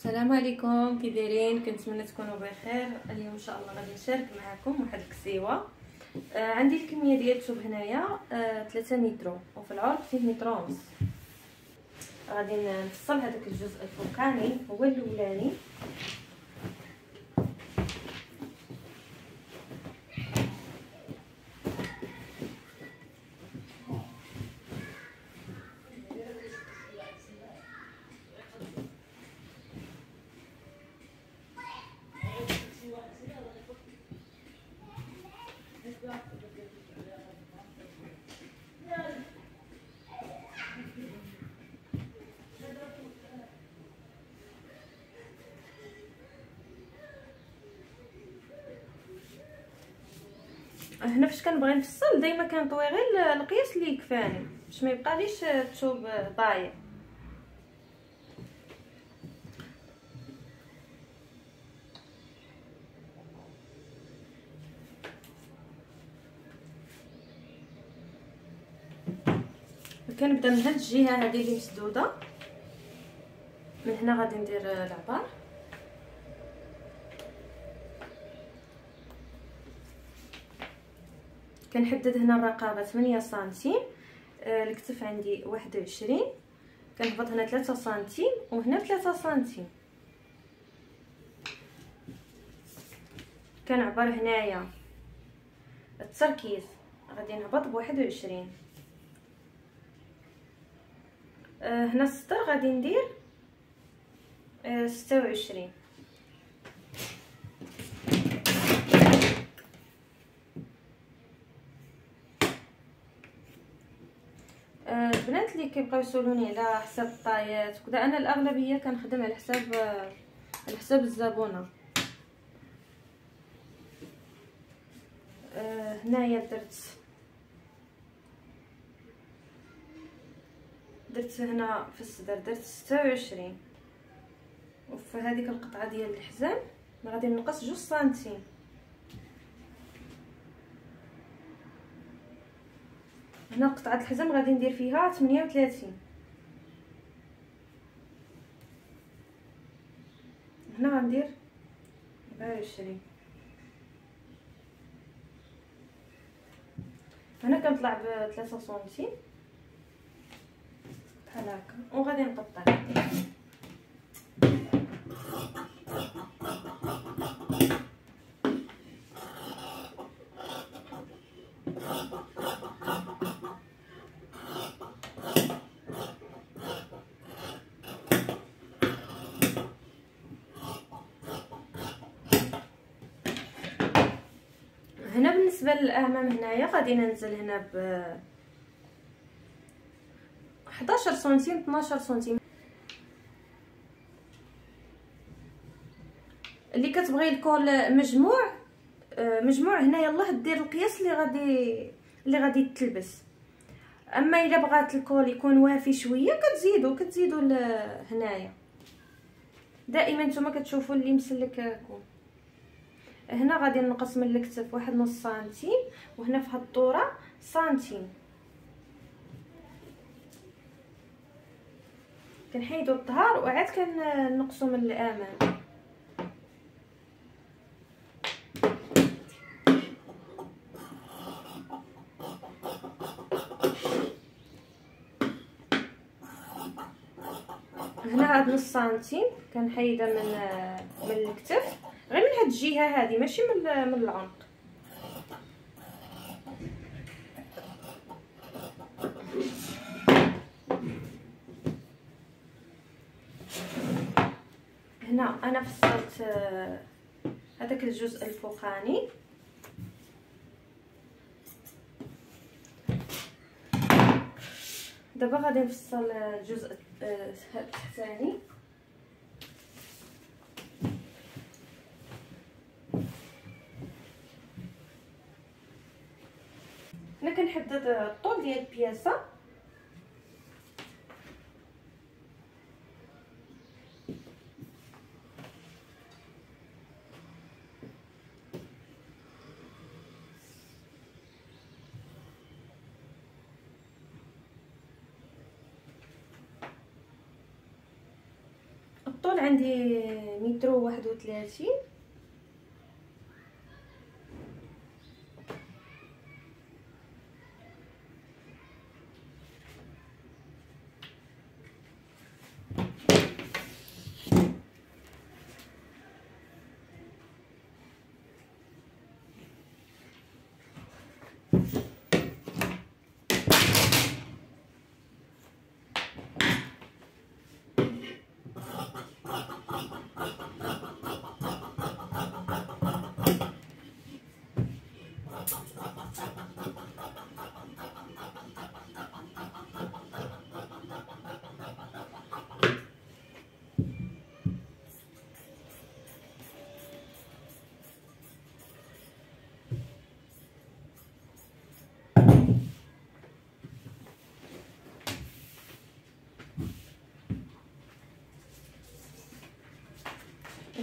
السلام عليكم كي دايرين كنتمنى تكونوا بخير. اليوم إن شاء الله غادي نشارك معكم واحد الكسيوة. آه عندي الكمية ديال الثوب هنايا آه 3 متر وفي العرض 2 متر ونص. غادي نفصل هذاك الجزء الفوقاني هو الأولاني. هنا فاش كنبغي نفصل دائما كنطوي غير القياس اللي يكفاني باش ما يبقاليش الثوب ضايع. كنبدأ من هاد الجهة هذه اللي مسدودة. من هنا غادي ندير العبار. كنحدد هنا الرقبه 8 سنتيم آه الكتف عندي 21 كنهبط هنا 3 سنتيم وهنا 3 سنتيم. كنعبر هنايا. التركيز غادي نهبط ب 21 آه هنا السطر غادي ندير آه 26 البنات اللي كيبقاو يسولوني على حساب الطايات وكذا أنا الأغلبية كنخدم على حساب على حساب الزبونة. آه هنايا درت. درت هنا في الصدر درت ستة وعشرين. وفي هذيك القطعة ديال الحزام غادي نقص جوج سنتيم. هنا قطعة الحزام غادي ندير فيها 38 هنا غندير 24 هنا كنطلع ب 3 سنتيم. بحال هكا. وغادي نقطع هنا بالنسبة للامام هنايا غادي ننزل هنا ب 11 سنتيم 12 سنتيم. اللي كتبغي ال col مجموع مجموع هنا يلاه دير القياس اللي غادي اللي غادي تلبس. أما إلا بغات ال col يكون وافي شوية كتزيدو كتزيدو هنايا. دائما نتوما كتشوفوا اللي مسلك كون هنا غادي نقص من الكتف واحد نص سنتيم وهنا في هاد الطورة سنتيم. كنحيدو الظهر وعاد كنقصو من الأمام. هنا هاد نص سنتيم كنحيدها من من الكتف. غير من هاد الجهة هذه ماشي من من العنق هنا أنا فصلت هذاك الجزء الفوقاني. دابا غادي نفصل الجزء الثاني. كنحدد الطول ديال البياسة. الطول عندي متر واحد وثلاثين.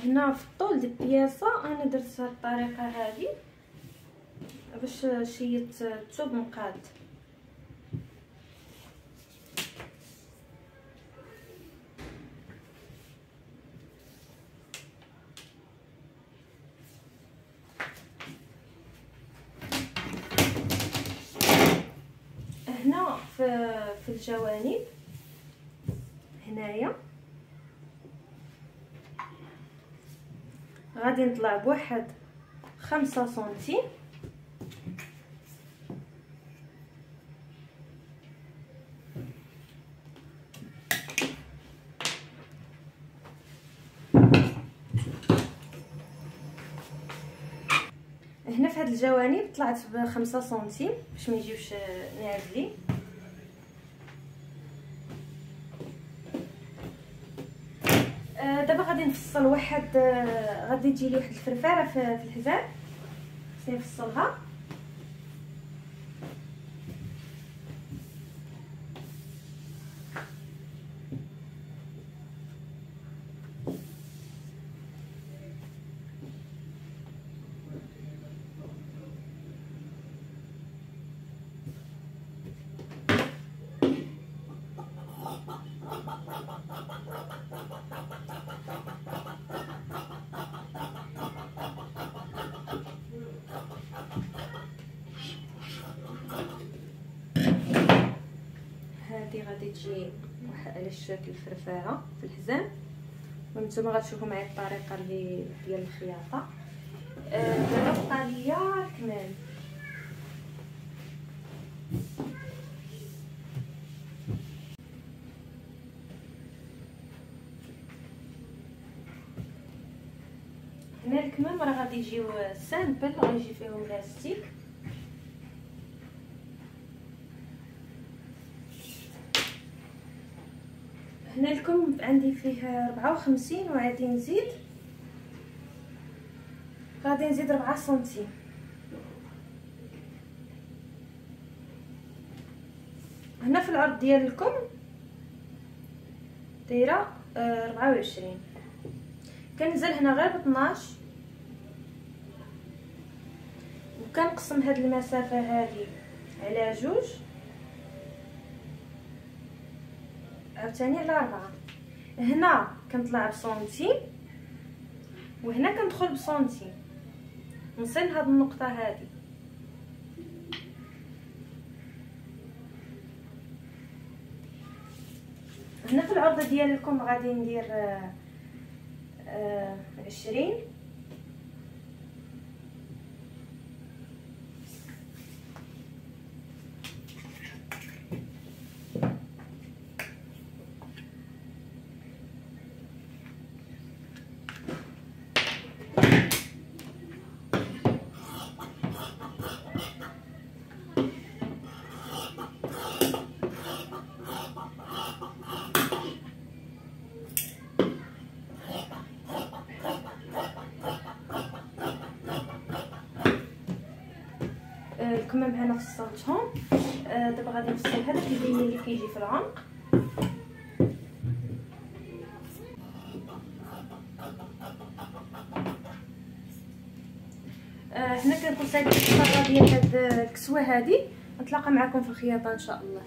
هنا في الطول ديال البياسه أنا درت هاد الطريقة هذه باش شيت الثوب مقاد هنا في الجوانب هنايا. غادي نطلع بواحد خمسة سنتيم. هنا في هاد الجوانب طلعت بخمسة سنتيم باش ما يجيوش آه، دابا غادي نفصل واحد آه، غادي تجي لي واحد الفرفارة في الحزام. نفصلها. هذه غادي تجي على الشكل فرفاره في الحزام. وأنتم غتشوفوا معايا الطريقة اللي ديال الخياطة. آه، دابا بقى ليا الكمام هنا الكمام راه غادي يجيو سامبل غيجي فيهم لاستيك هنا الكم عندي فيه ربعة وخمسين وغادي نزيد. غادي نزيد ربعة سنتيم. هنا في العرض ديال الكم دايرة ربعة وعشرين. كنزل هنا غير بطناش. وكنقسم هاد المسافة هذه على جوج. عاوتاني على ربعة هنا كنطلع بسنتيم وهنا كندخل بسنتيم نصل هاد النقطة هذه هنا في العرضه ديالكم غادي ندير آه آه عشرين. الكمام هنا فصلتهم آه دابا غادي نفصل هذاك البني اللي كيجي في العنق آه هنا كنكون سايبه الصاغه ديال هاد الكسوة هادي. نتلاقى معكم في الخياطة إن شاء الله.